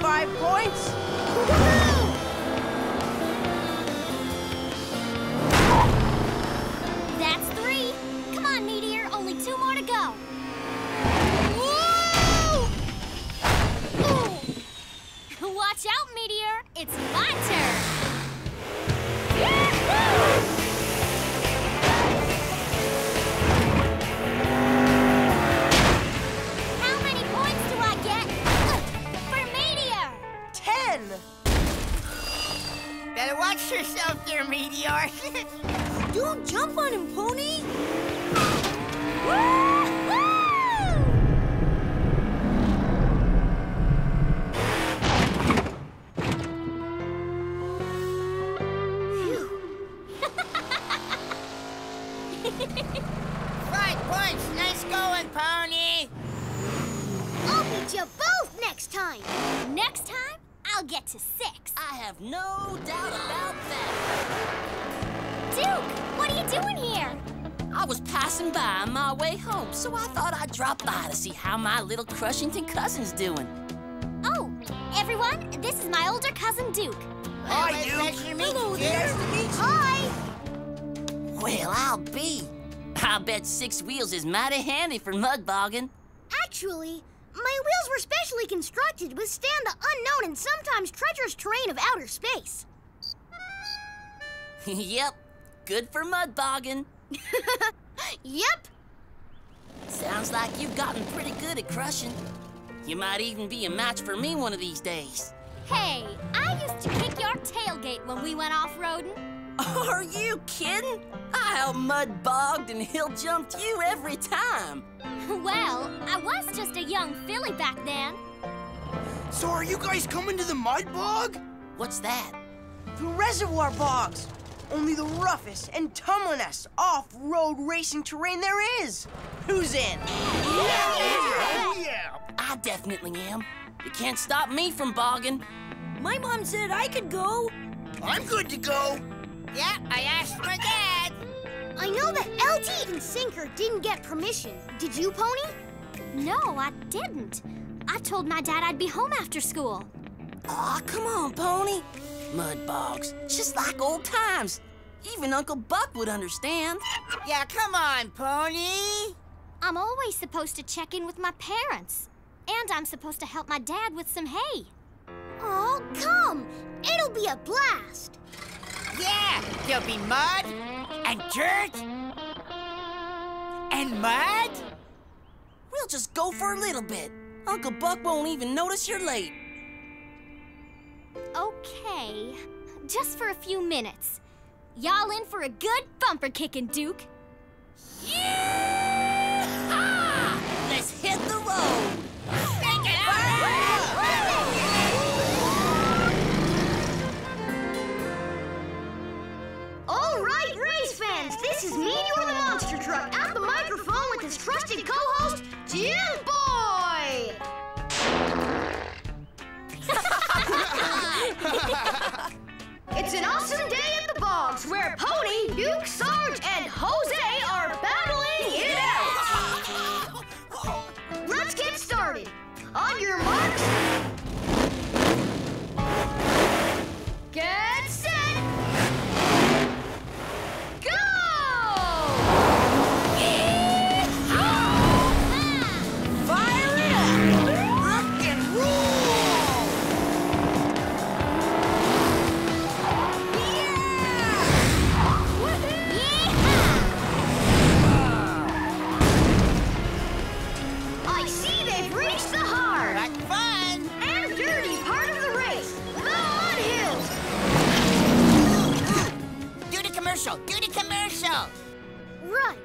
five points. Watch yourself there, Meteor. Don't jump on him, Pony! Five points. Nice going, Pony. I'll beat you both next time! Next time, I'll get to six. I have no doubt about that. Duke, what are you doing here? I was passing by on my way home, so I thought I'd drop by to see how my little Crushington cousin's doing. Oh, everyone, this is my older cousin Duke. Hi, Well, Duke. Pleasure to meet Hello you, there. Nice to meet you. Hi! Well, I'll be. I'll bet six wheels is mighty handy for mud bogging. Actually, my wheels were specially constructed to withstand the unknown and sometimes treacherous terrain of outer space. yep, good for mud bogging. Yep. Sounds like you've gotten pretty good at crushing. You might even be a match for me one of these days. Hey, I used to kick your tailgate when we went off-roading. Are you kidding? I out mud bogged and hill jumped you every time. Well, I was just a young filly back then. So are you guys coming to the mud bog? What's that? The reservoir bogs. Only the roughest and tumblingest off-road racing terrain there is. Who's in? Yeah. I definitely am. You can't stop me from bogging. My mom said I could go. I'm good to go. Yeah, I asked my dad. I know that LT and Sinker didn't get permission. Did you, Pony? No, I didn't. I told my dad I'd be home after school. Aw, come on, Pony. Mud bogs, just like old times. Even Uncle Buck would understand. Yeah, come on, Pony. I'm always supposed to check in with my parents. And I'm supposed to help my dad with some hay. Oh, come! It'll be a blast! Yeah, there'll be mud and dirt and mud. We'll just go for a little bit. Uncle Buck won't even notice you're late. Okay, just for a few minutes. Y'all in for a good bumper kicking, Duke? Yeah! Commercial. Do the commercial. Right.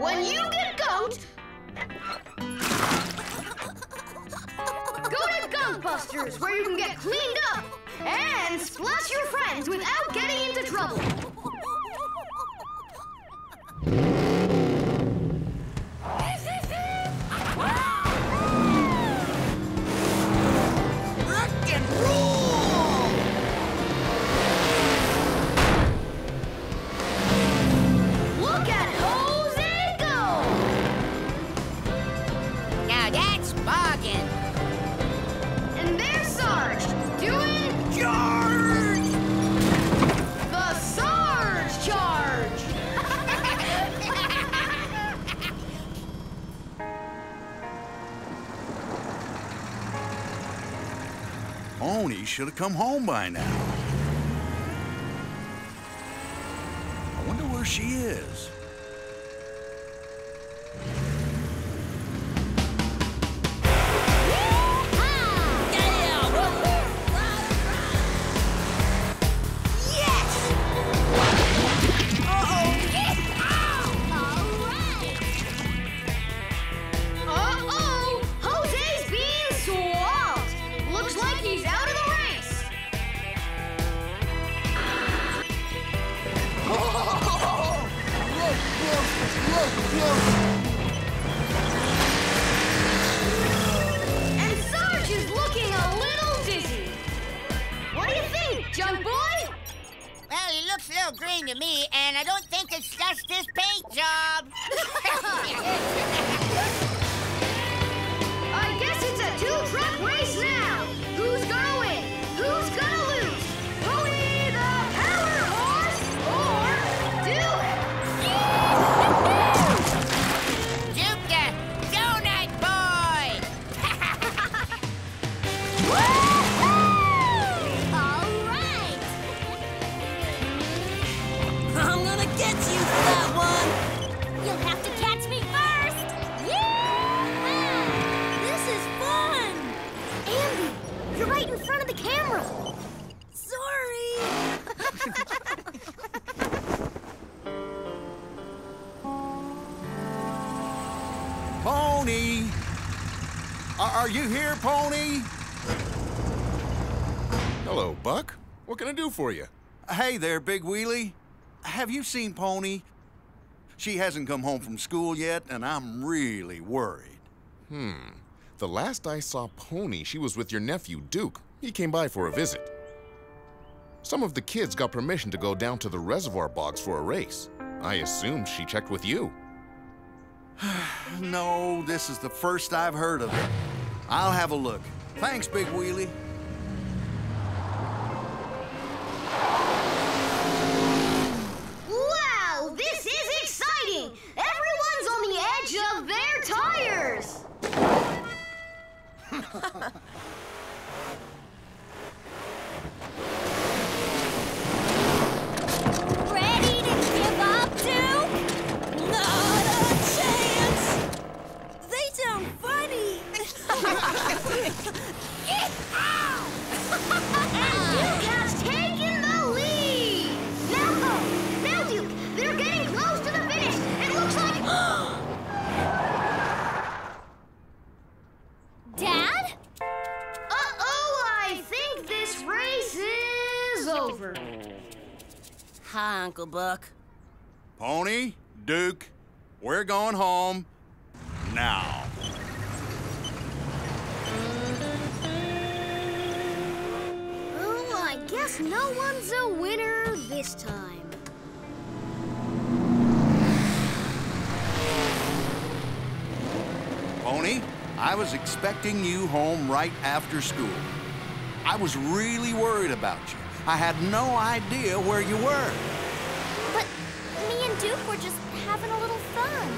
when you get goat, go to Gunbusters where you can get cleaned up and splash your friends without getting into trouble. Should have come home by now. I wonder where she is. And Sarge is looking a little dizzy. What do you think, junk boy? Well, he looks a little green to me, and I don't think it's just his paint job. Pony! Are, you here, Pony? Hello, Buck. What can I do for you? Hey there, Big Wheelie. Have you seen Pony? She hasn't come home from school yet, and I'm really worried. Hmm. The last I saw Pony, she was with your nephew, Duke. He came by for a visit. Some of the kids got permission to go down to the reservoir bogs for a race. I assumed she checked with you. No, this is the first I've heard of it. I'll have a look. Thanks, Big Wheelie. Wow, this is exciting! Everyone's on the edge of their tires! Uncle Buck. Pony, Duke, we're going home now. Oh, I guess no one's a winner this time. Pony, I was expecting you home right after school. I was really worried about you. I had no idea where you were. But me and Duke were just having a little fun.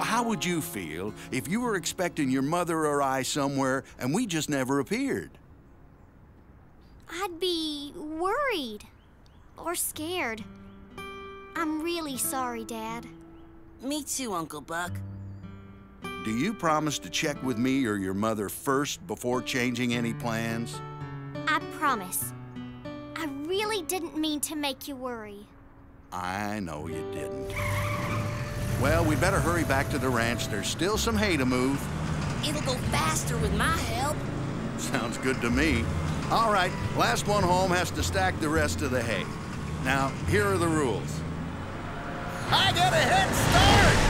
How would you feel if you were expecting your mother or I somewhere and we just never appeared? I'd be worried or scared. I'm really sorry, Dad. Me too, Uncle Buck. Do you promise to check with me or your mother first before changing any plans? I promise. I really didn't mean to make you worry. I know you didn't. Well, we better hurry back to the ranch. There's still some hay to move. It'll go faster with my help. Sounds good to me. All right, last one home has to stack the rest of the hay. Now, here are the rules. I got a head start.